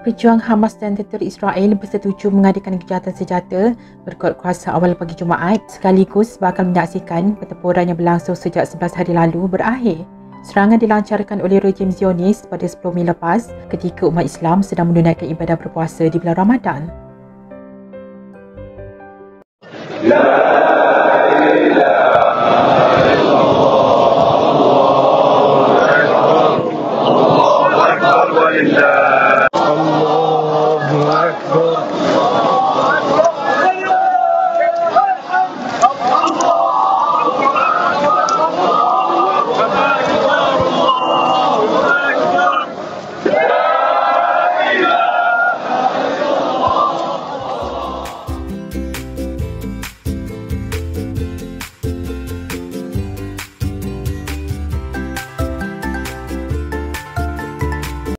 Pejuang Hamas dan tentera Israel bersetuju mengadakan kejahatan senjata berkuat kuasa awal pagi Jumaat sekaligus bakal menyaksikan pertempuran yang berlangsung sejak 11 hari lalu berakhir. Serangan dilancarkan oleh rejim Zionis pada 10 Mei lepas ketika umat Islam sedang menunaikan ibadah berpuasa di bulan Ramadan. a law of my.